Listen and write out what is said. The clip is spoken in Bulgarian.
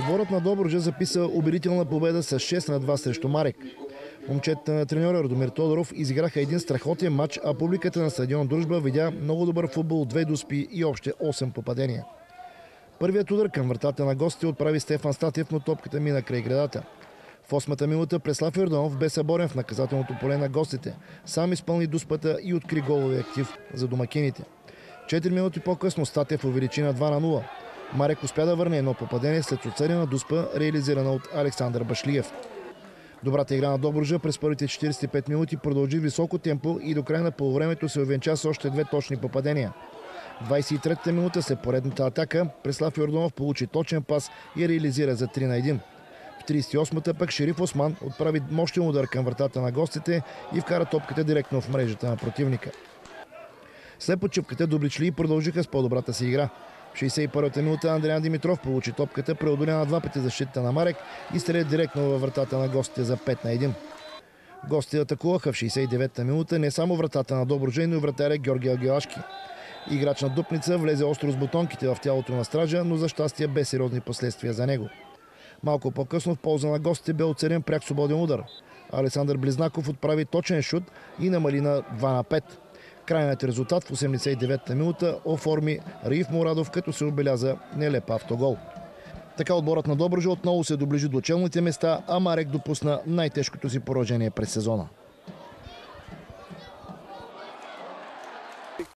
Отборът на Добруджа записа убедителна победа с 6 на 2 срещу Марек. Момчетата на треньора Радомир Тодоров изиграха един страхотен матч, а публиката на стадион Дружба видя много добър футбол, две доспи и още 8 попадения. Първият удар към вратата на гостите отправи Стефан Статев, но топката мина край градата. В осмата минута Преслав Йорданов бе съборен в наказателното поле на гостите. Сам изпълни дуспата и откри голови актив за домакините. Четири минути по-късно Статев увеличи на 2 на 0. Марек успя да върне едно попадение след отсъдена дуспа, реализирана от Александър Башлиев. Добрата игра на Добружа през първите 45 минути продължи високо темпо и до края на полувремето се овенча с още две точни попадения. 23-та минута след поредната атака Преслав Йорданов получи точен пас и реализира за 3 на 1. В 38-та пък Шериф Осман отправи мощен удар към вратата на гостите и вкара топката директно в мрежата на противника. След почивката добличли и продължиха с по-добрата си игра. В 61-та минута Андриан Димитров получи топката, преодоляна два пъти защита на Марек и стреля директно във вратата на гостите за 5 на 1. Гостите атакуваха в 69-та минута не само вратата на Доброжей, но и вратаря Георги Агилашки. Играч на Дупница влезе остро с бутонките в тялото на стража, но за щастие без сериозни последствия за него. Малко по-късно в полза на гостите бе оцелен пряк свободен удар. Александър Близнаков отправи точен шут и намали на 2 на 5. Крайният резултат в 89-та минута оформи Раив Мурадов, като се отбеляза нелеп автогол. Така отборът на Доброжа отново се доближи до челните места, а Марек допусна най-тежкото си поражение през сезона.